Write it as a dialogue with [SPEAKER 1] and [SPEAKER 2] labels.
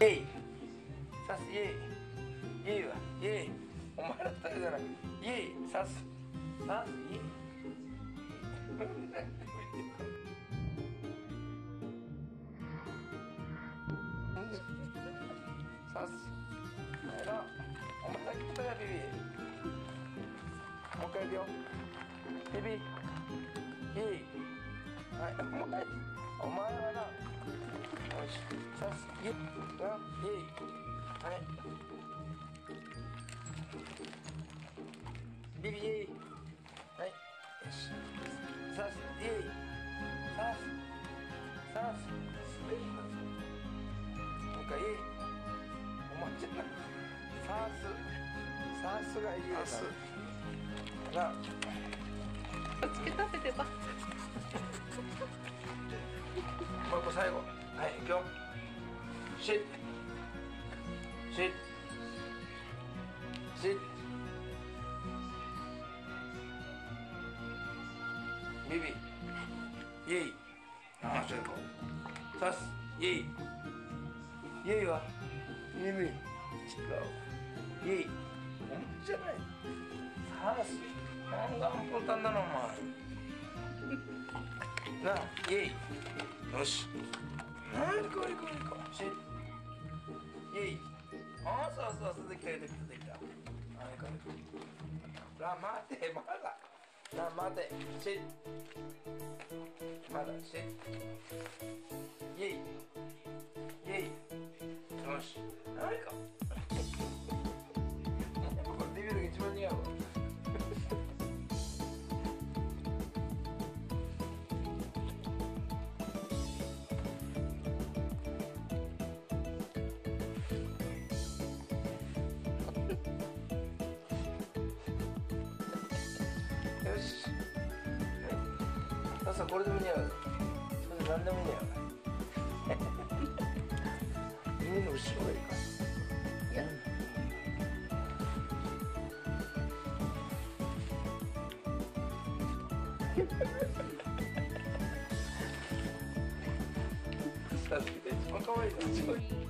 [SPEAKER 1] イエイ刺すイエイイエイはイエイお前ら二人じゃないイエイ刺す。刺すイエイ刺す。はいなお前先来たよビビもう一回いくよ。ビビ。イエイはい。お前。お前はな。よし。刺すイエイなイはい。ビビイエイはい。よし。刺すイエイ刺す刺す滑りますもう一回イエイお前じゃない刺す刺すがいいやつなお
[SPEAKER 2] つけ食べてば
[SPEAKER 1] もう一個最後はい行くよシッ。シッ。シッ。ビビイエイああそういう子刺すイエイイエイはビビ違うイエイお前じゃない刺すなんかアンポンタンだなお前。なあイエイ。よし。なんこいこいこしイエイああそうそうそうできたできた。できたはい。これな待てまだ。な待て。しまだしイ朝これでも似合う。それ何でも似合う。犬の後ろがいいか。
[SPEAKER 2] いや
[SPEAKER 1] さすが一番可愛いな。